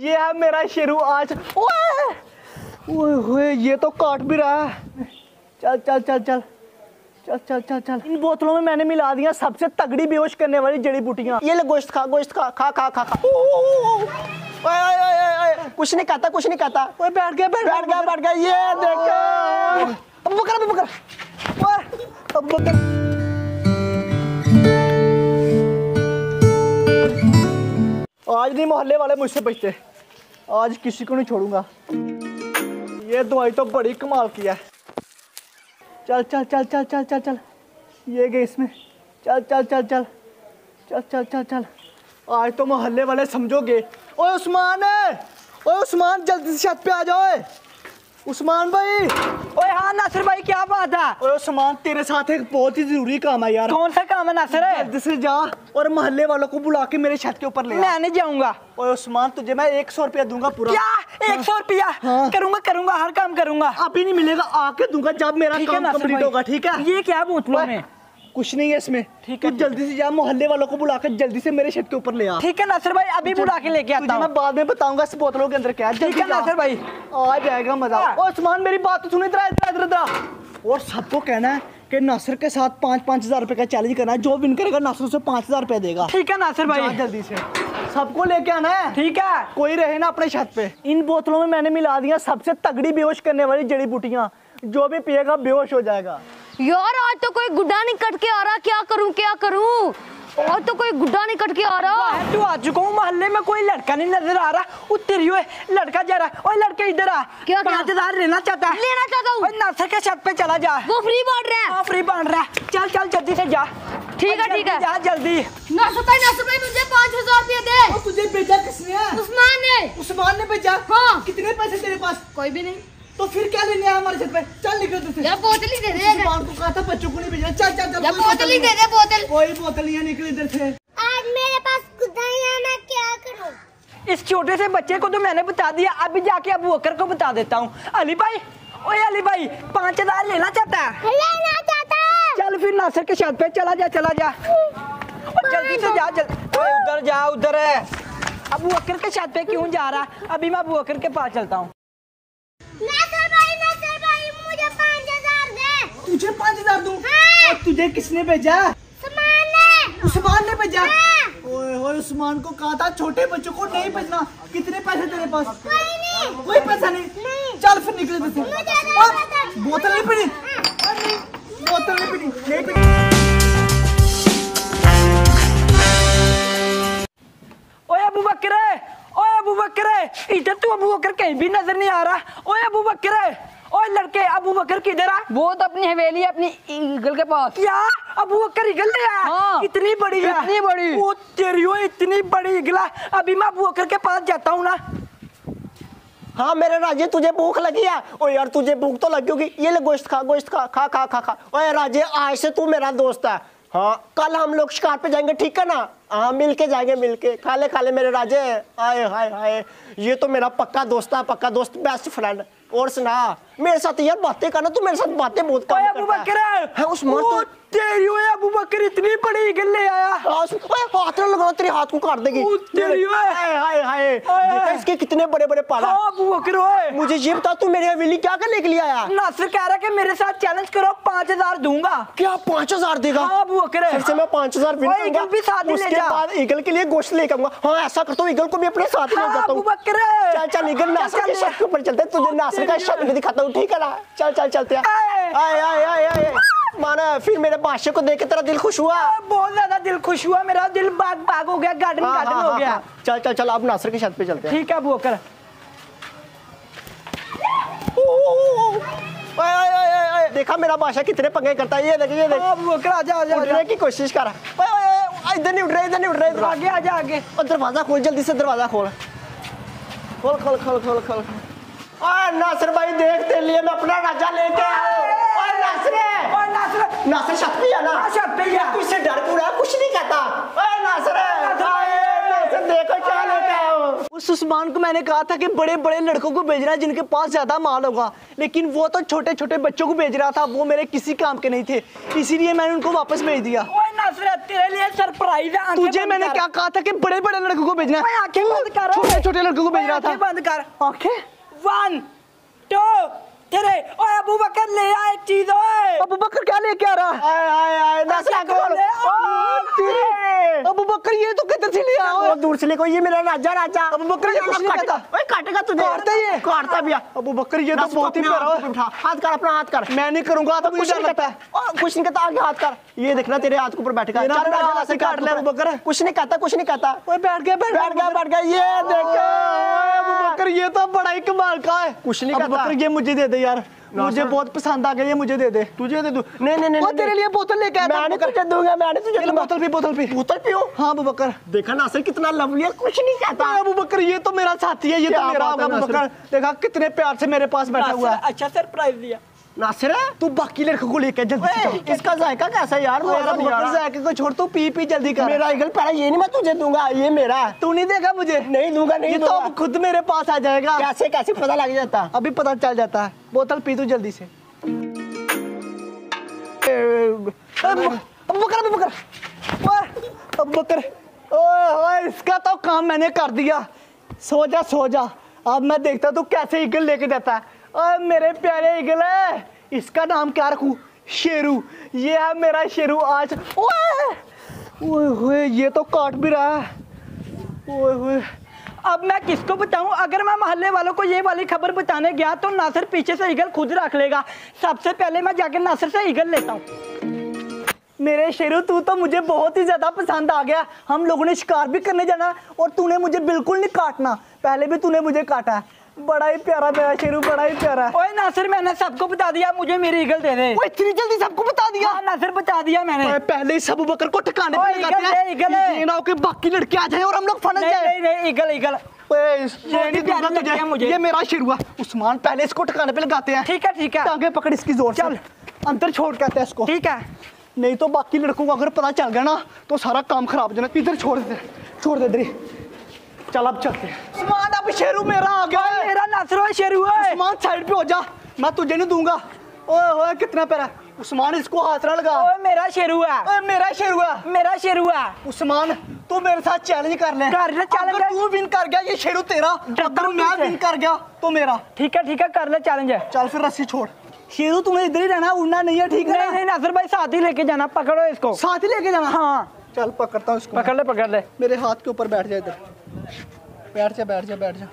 ये है मेरा शेरू आज। ओए! ओए ये तो काट भी रहा है। चल चल चल चल। चल चल चल चल। इन बोतलों में मैंने मिला दिया सबसे तगड़ी बेहोश करने वाली जड़ी बूटियाँ। ये ले गोश्त खा गोश्त खा खा खा खा खा। ओए ओए ओए ओए कुछ नहीं कहता कुछ नहीं कहता ओए बैठ गया बैठ बैठ गया बैठ गया। ये देखो। अब बकर अब बकर ओए अब बकर आज नहीं मोहल्ले वाले मुझसे बचते। आज किसी को नहीं छोड़ूँगा। ये दवाई तो बड़ी कमाल की है। चल चल चल चल चल चल चल। ये गए इसमें। चल चल चल चल। चल चल चल चल। आज तो मोहल्ले वाले समझोगे। ओए उस्मान ओए उस्मान, जल्दी से छत पे आ जाओ। उस्मान भाई। ओए हाँ नासिर भाई क्या बात है? ओए उस्मान तेरे साथ एक बहुत ही ज़रूरी काम है यार। कौन सा काम है नासिर? जल्द से जा और मोहल्ले वालों को बुला के मेरे छत के ऊपर ले। मैं नहीं जाऊँगा। ओए उस्मान तुझे मैं एक सौ रुपया दूँगा पूरा। क्या? एक सौ रुपया? हाँ। करूँगा करूँगा हर काम करूँगा। अभी नहीं मिलेगा आके दूँगा जब मेरा काम कंप्लीट होगा ठीक है? ये क्या बोतलों में? कुछ नहीं है इसमें। ठीक है, जल्दी से जा मोहल्ले वालों को बुलाकर जल्दी से मेरे छत के ऊपर ले आ। ठीक है नासिर भाई अभी बुला के लेके आता मैं बाद में बताऊँगा इस बोतलों के अंदर क्या है। ठीक है नासिर भाई। आ जाएगा मज़ा। हाँ। ओ उस्मान मेरी बात तो सुन इधर इधर इधर इधर और सबको कहना है कि नासिर के साथ पाँच पाँच हज़ार रुपए का चैलेंज करना है। जो विन करेगा नासिर उसे पाँच हज़ार रुपए देगा। ठीक है नासिर भाई। जल्दी से। सबको लेके आना है। ठीक है। कोई रहे ना अपने छत पे। इन बोतलों में मैंने मिला दिया सबसे तगड़ी बेहोश करने वाली जड़ी बूटियाँ। जो भी पिएगा बेहोश हो जाएगा। यार आज तो कोई गुड्डा नहीं कट के आ रहा क्या करूँ क्या करूँ? और तो कोई गुड्डा नहीं कट के आ रहा। बाहर तो आ चुका हूँ मोहल्ले में कोई लड़का नहीं नज़र आ रहा। उतरी हुए लड़का जा रहा है लड़के इधर आ। क्या? पाँच हज़ार लेना चाहता है। लेना चाहता हूँ। नासिर के छत पे चला जा। वो फ्री बांट रहा है। हाँ फ्री बांट रहा है। चल चल जल्दी से जा। ठीक है, ठीक है। जा जल्दी। नासु भाई नासु भाई मुझे पाँच हज़ार रुपया दे। तुझे भेजा किसने? उस्मान ने। उस्मान ने भेजा हाँ। कितने पैसे तेरे पास? कोई भी नहीं। तो फिर क्या लेने आया हमारे छत पे? चल निकल तू से यार बोतल ही दे दे। उस्मान को कहा था बच्चों को नहीं भेजना चल चल चल बोतल ही दे दे बोतल। कोई बोतल नहीं है निकल इधर से। आज मेरे पास नहीं है क्या करूँ? इस छोटे से बच्चे को तो मैंने बता दिया। अभी जाके अबू बकर को बता देता हूँ। अली भाई ओए अली भाई पाँच हज़ार लेना चाहता है? लेना चाहता है। चल फिर नासिर के छत पे चला जा चला जा। और जल्दी से जा जल्दी उधर जा उधर। है अबू बकर के छत पे क्यों जा रहा? अभी मैं अबू बकर के पास चलता हूँ नासु भाई नासु भाई मुझे पाँच हज़ार दे तुझे पाँच हज़ार दूँ हाँ। और किसने भेजा? उस्मान ने भेजा? हाँ। ओए ओए उस्मान को कहा था छोटे बच्चों को नहीं भेजना। कितने पैसे तेरे पास? कोई पैसा नहीं। नहीं। चल फिर निकले मुझे पता। बोतल नहीं पीनी बोतल नहीं पीनी नहीं पीनी ओए अबू बकर ओए अबू बकर इधर तू अबू बकर कहीं भी नज़र नहीं आ रहा। ओए अबू बकर। ओए लड़के अबू बकर किधर आ वो तो अपनी हवेली अपनी ईगल के पास। क्या? अबू बकर इगल ले आया हाँ। इतनी बड़ी है। इतनी बड़ी। वो तेरी वो इतनी बड़ी इगला अभी मैं अबू बकर के पास जाता हूँ ना। हाँ मेरे राजे तुझे भूख लगी है? ओ यार तुझे भूख तो लगी होगी। ये ले गोश्त खा गोश्त खा खा खा खा खा। ओए राजे आज से तू मेरा दोस्त है। हाँ कल हम लोग शिकार पे जाएँगे ठीक है ना? हाँ मिल के जाएँगे मिल के खा ले खा ले मेरे राजे। आए हाय हाय। ये तो मेरा पक्का दोस्त है पक्का दोस्त बेस्ट फ्रेंड और सुना मेरे साथ यार बातें करना तू मेरे साथ बातें बहुत ओए कम अबू बकर है हाँ उस्मान वो तो तेरी वो अबू बकर इतनी बड़ी इगल ले आया। हाँ, ओए, हाथ ना लगाओ तेरे हाथ को काट देगी। तेरी ओए। हाय हाय हाय। देखा इसके कितने बड़े बड़े पाला। हाँ अबू बकर ओए। मुझे ये बता तू मेरी हवेली क्या करने के लिए आया? नासिर कह रहा है कि मेरे साथ चैलेंज करो पाँच हज़ार दूँगा। क्या पाँच हज़ार देगा? हाँ अबू बकर फिर से मैं पाँच हज़ार विन ओए, करूँगा। ले उसके बाद ईगल के लिए गोश्त लेकर आऊँगा। हाँ ऐसा करता हूँ ईगल को भी अपने साथ ही ले हाँ, जाता हूँ चल चल ईगल नासिर के शक के ऊपर चलते हैं। तुझे ओ, नासिर का शक भी दिखाता हूँ ठीक है ना? चल चल चलते हैं। आए। आए आए आए माना फिर मेरे बादशाह को देख के तेरा दिल खुश हुआ? बहुत ज़्यादा दिल खुश हुआ। मेरा दिल बाग बाग हो गया गार्डन हाँ, गार्डन हाँ, हो हाँ, गया। हाँ। चल चल चल अब नासिर के छत पे चलते हैं। ठीक है आए, आए। देखा मेरा बादशाह कितने पंगे करता है। ये देख ये देख। हाँ, अबू आजा आजा की कोशिश कर। इधर नहीं उठ रहा इधर नहीं उठ रहा। आगे आजा आगे। और दरवाज़ा खोल जल्दी से दरवाज़ा खोल। खोल खोल खोल खोल खोल। ओए नासिर भाई देख तेरे लिए मैं अपना राजा लेके आया हूँ। ओए! नासिर! ओए नासिर! नासिर छत पे है ना? हाँ, छत पे ही। है। तू इससे डर रहा है? कुछ नहीं कहता। ओए नासिर! देखो क्या लेके आया उस उस्मान को मैंने कहा था कि बड़े बड़े लड़कों को भेज भेजना है जिनके पास ज़्यादा माल होगा। लेकिन वो तो छोटे छोटे बच्चों को भेज रहा था वो मेरे किसी काम के नहीं थे। इसीलिए मैंने उनको वापस भेज दिया। ओए नासिर तेरे लिए सरप्राइज़ है तुझे मैंने क्या कहा था कि बड़े बड़े लड़कों को भेजना? है आँखें बंद कर। छोटे छोटे लड़कों को भेज रहा था। बंद कर। आँखें? वन टू थ्री ओए अबू बकर ले आए चीज़ ओए। अबू बकर क्या लेके आ रहा? है आए आए आए क्या आँखें खोल खोल ले। ओ, तेरे अबू बकर ये तो किधर से लिया वो दूर से लेको ये मेरा राजा राजा। अबू बकर ये कुछ नहीं कहता ओए काटेगा तुझे काटता ही है। काटता भी है। अबू बकर ये तो बहुत ही प्यारा है उठा। हाथ कर अपना हाथ कर। मैं नहीं करूँगा तो मुझे कुछ डर नहीं लगता कहता। है। कुछ नहीं कहता आगे हाथ कर। ये देखना तेरे हाथ के ऊपर बैठेगा ये चल राजा से काट ले, बकर। कुछ नहीं कहता कुछ नहीं कहता। ओए बैठ गया बैठ गया बैठ गया ये देखो। बकर ये तो बड़ा ही कमाल का है। कुछ नहीं कहता। बकर ये मुझे दे दे यार। मुझे बहुत पसंद आ गई है मुझे दे दे। तुझे दे दू? नहीं नहीं नहीं तेरे लिए बोतल लेके आया मैंने मैं नहीं तुझे दूँगा मैं नहीं तुझे दूँगा। बोतल पी बोतल पी। बोतल पियो? हाँ अबू बकर देखा नासिर कितना लवली है कुछ नहीं कहता। अबू बकर ये तो मेरा साथी है ये तो मेरा है, अबू बकर देखा कितने प्यार से मेरे पास बैठा हुआ है। अच्छा सरप्राइज़ दिया। नासिर है? तू बाकी लड़कों को लेकर जल्दी इसका जायका कैसा यार? मेरा रहा। जाके को छोड़ तू पी पी जल्दी कर। मेरा ईगल पड़ा ये नहीं मैं तुझे दूँगा ये मेरा है। तू नहीं देगा मुझे? नहीं दूँगा नहीं तो अब खुद मेरे पास आ जाएगा। कैसे कैसे पता लग जाता? अभी पता चल जाता है। बोतल पी तू जल्दी से। बकर बकर बकर ओए इसका तो काम मैंने कर दिया। सो जा सो जा। अब मैं देखता तू कैसे ईगल लेके जाता है। ओए मेरे प्यारे ईगल है इसका नाम क्या रखूँ? शेरू। ये है मेरा शेरू आज। ओए ओए ये तो काट भी रहा है। ओए ओए अब मैं किसको बताऊँ? अगर मैं मोहल्ले वालों को ये वाली खबर बताने गया तो नासिर पीछे से ईगल खुद रख लेगा। सबसे पहले मैं जाके नासिर से ईगल लेता हूँ। मेरे शेरू, तू तो मुझे बहुत ही ज़्यादा पसंद आ गया। हम लोगों ने शिकार भी करने जाना और तूने मुझे बिल्कुल नहीं काटना। पहले भी तूने मुझे काटा है। बड़ा ही प्यारा मेरा शेरू बड़ा ही प्यारा। ओए नासिर मैंने सबको बता दिया मुझे मेरी ईगल दे दे। ओए इतनी जल्दी सबको बता दिया? हाँ नासिर बता दिया मैंने। ओए, पहले ही सब बकर को ठिकाने पे लगाते है, ईगल। ये ना हो कि बाकी लड़के आ जाए और हम लोग फंस जाए। नहीं नहीं ईगल ईगल ओए, ये नहीं दूँगा तुझे। मुझे। ये मेरा शेरू है। उस्मान पहले इसको ठिकाने पे लगाते हैं। ठीक है ठीक है। टांगे पकड़ इसकी ज़ोर से। चल। अंदर छोड़ कहते हैं इसको। ठीक है। नहीं तो बाकी लड़कों को अगर पता चल गया ना तो सारा काम खराब हो जाना। इधर छोड़ दे छोड़ दे इधर ही। चल अब चलते हैं उस्मान अब शेरू मेरा आ गया है। मेरा नासिर ओए शेरू है। उस्मान साइड पे हो जा। मैं तुझे नहीं दूँगा। ओए ओए कितना पैरा उस्मान इसको हाथ ना लगा। ओए मेरा शेरू है। ओए मेरा शेरू है। मेरा शेरू है। उस्मान तू मेरे साथ चैलेंज कर ले। कर ले challenge। अगर तू विन कर गया ये शेरू तेरा। अगर मैं विन कर गया तो मेरा। ठीक है ठीक है कर ले चैलेंज है। चल फिर रस्सी छोड़। शेरू तुम्हें इधर ही रहना उड़ना नहीं है ठीक है नहीं? नहीं नासिर भाई साथ ही लेके जाना पकड़ो इसको। साथ ही लेके जाना? हाँ। चल पकड़ता हूँ इसको। पकड़ ले पकड़ ले। मेरे हाथ के ऊपर बैठ जा इधर। बैठ जा बैठ जा बैठ जा।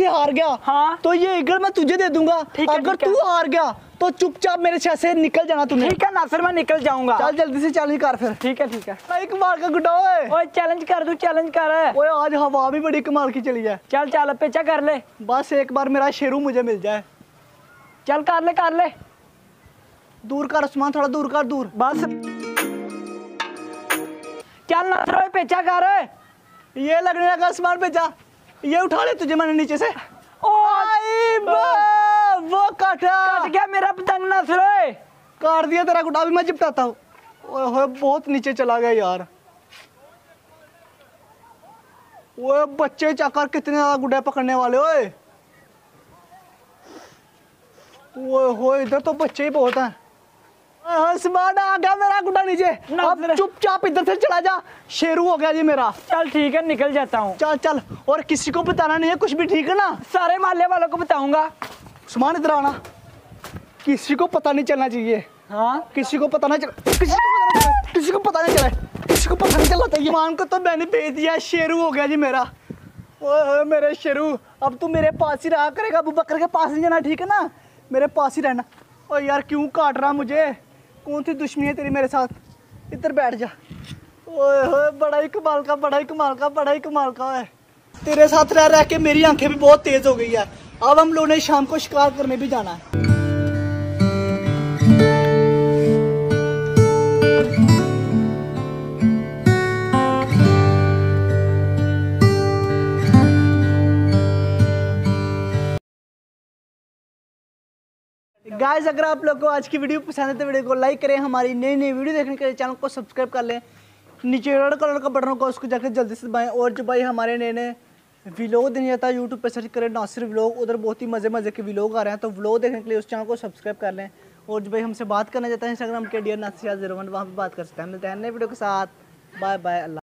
तुझसे हार गया। हाँ। तो ये ईगल मैं तुझे दे दूँगा। अगर तू हार गया तो चुपचाप मेरे छह से निकल जाना तूने। ठीक है नासिर मैं निकल जाऊँगा। चल जल्दी से चैलेंज कर फिर। ठीक है ठीक है। एक मार का गुड्डा ओए। ओए चैलेंज कर दू चैलेंज कर। ओए आज हवा भी बड़ी कमाल की चली है। चल चल पेचा कर ले। बस एक बार मेरा शेरू मुझे मिल जाए। चल कर ले कर ले। दूर कर उस्मान थोड़ा दूर कर दूर। बस। चल नासिर पेचा कर। ये लगने लगा उस्मान पे जा ये उठा ले तुझे मैंने नीचे से। ओ वो काटा। कट गया मेरा पतंग नासिर ओए काट दिया तेरा गुड्डा भी मैं चिपटाता हूँ। ओए बहुत नीचे चला गया यार। ओए बच्चे चाकर कितने ज़्यादा गुड्डे पकड़ने वाले ओए। ओए होए इधर तो बच्चे ही बहुत हैं। आसमान आ गया मेरा गुड्डा नीचे। चुपचाप इधर से चला जा। शेरू हो गया जी मेरा। चल ठीक है निकल जाता हूँ। चल चल। और किसी को बताना नहीं है कुछ भी ठीक है ना? सारे मोहल्ले वालों को बताऊँगा। उस्मान इधर आना। किसी को पता नहीं चलना चाहिए। हाँ? किसी को पता नहीं चला किसी को पता नहीं चला। किसी को पता नहीं चला। किसी को पता नहीं चला था मान को तो मैंने भेज दिया शेरू हो गया जी मेरा। ओए मेरे शेरू अब तू मेरे पास ही रहा करेगा। अबू बकर के पास नहीं जाना ठीक है ना? मेरे पास ही रहना। ओ यार क्यों काट रहा मुझे? कौन सी दुश्मनी है तेरी मेरे साथ? इधर बैठ जा। ओए बड़ा ही कमाल का, बड़ा ही कमाल का, बड़ा ही कमाल का है। तेरे साथ रह रह के मेरी आँखें भी बहुत तेज हो गई है। अब हम लोगों ने शाम को शिकार करने भी जाना है। गाइस अगर आप लोग को आज की वीडियो पसंद है तो वीडियो को लाइक करें, हमारी नई नई वीडियो देखने के लिए चैनल को सब्सक्राइब कर लें। नीचे रेड कलर का बटन होगा, उसको जाकर जल्दी से दबाएँ। और जो भाई हमारे नए नए व्लॉग देने जाता है यूट्यूब पर सर्च करें नासिर व्लॉग उधर बहुत ही मज़े मज़े के व्लॉग आ रहे हैं तो व्लॉग देखने के लिए उस चैनल को सब्सक्राइब कर लें। और जो भाई हमसे बात करना चाहता है इंस्टाग्राम के डियर नासिर ज़ीरो वन वहाँ पर बात कर सकते हैं। मिलते हैं नए वीडियो के साथ। Bye bye Allah.